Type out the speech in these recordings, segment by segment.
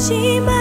지만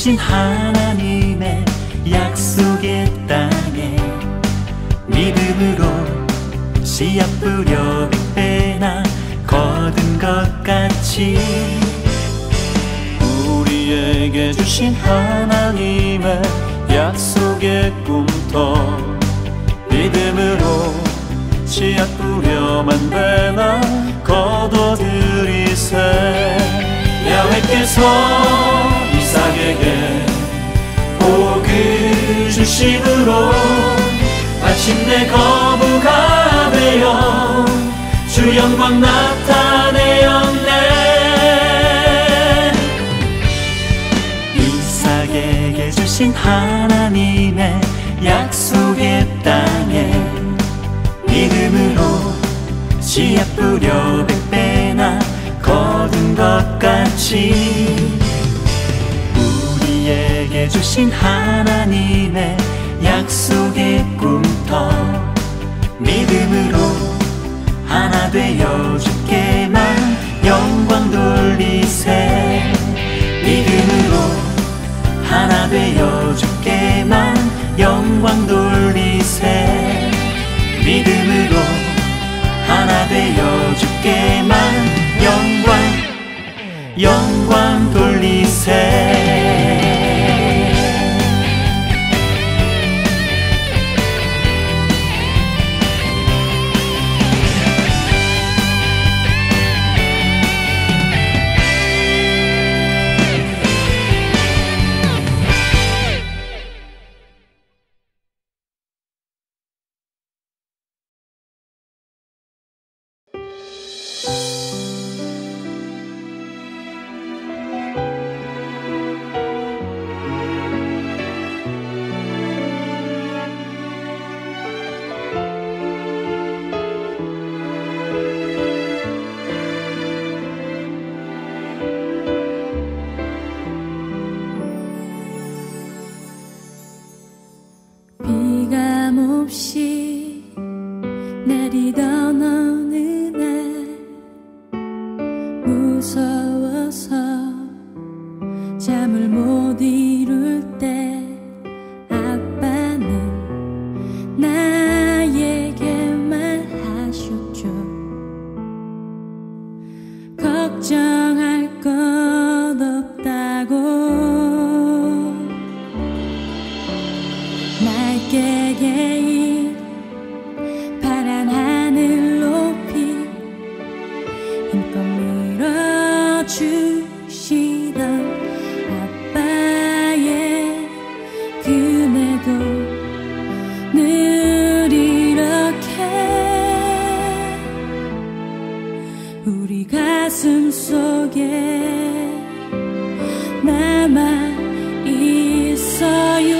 주신 하나님의 약속의 땅에 믿음으로 씨앗 뿌려 백배나 거둔 것 같이 우리에게 주신 하나님의 약속의 꿈터 믿음으로 씨앗 뿌려 만 배나 거둬들이세. 야외께서 이삭에게 복을 주심으로 마침내 거부가 되어 주 영광 나타내었네. 이삭에게 주신 하나님의 약속의 땅에 믿음으로 씨앗 뿌려 백배나 거둔 것 같이 우리에게 주신 하나님의 약속의 꿈터 믿음으로 하나 되어 주께만 영광 돌리세. 믿음으로 하나 되어 주께만 영광 돌리세. 믿음으로 하나 되어 주께만 영광 영광 돌리세 우리 가슴 속에 남아 있어요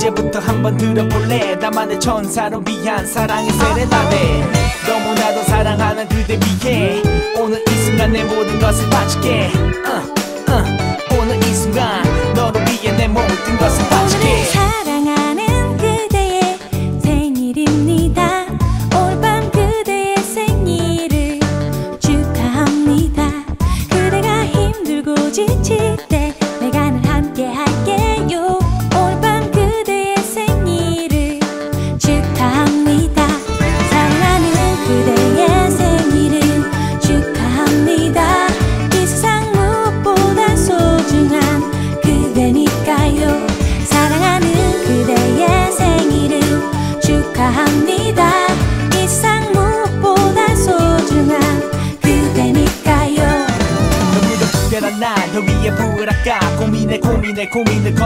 이제부터 한번 들어볼래? 나만의 천사를 위한 사랑의 세레나데 너무나도 사랑하는 그대 위해. 오늘 이 순간 내 모든 것을 바칠게. uh, uh, 오늘 이 순간 너를 위해 내 모든 것을 바칠게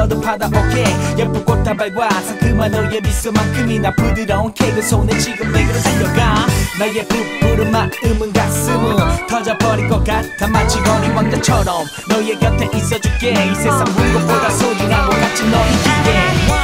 고민을 거듭하다 오케이 예쁜 꽃다발과 상큼한 너의 미소만큼이나 부드러운 케이크 손에 지금 내게로 달려가. 나의 부푸른 마음은 가슴은 터져버릴 것 같아. 마치 거리 원자처럼 너의 곁에 있어줄게. 이 세상 무엇보다 소중하고 같이 너이기에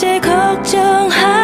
이제 걱정하